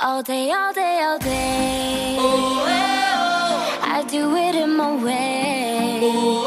All day, all day, all day. Oh, hey, oh. I do it in my way. Oh.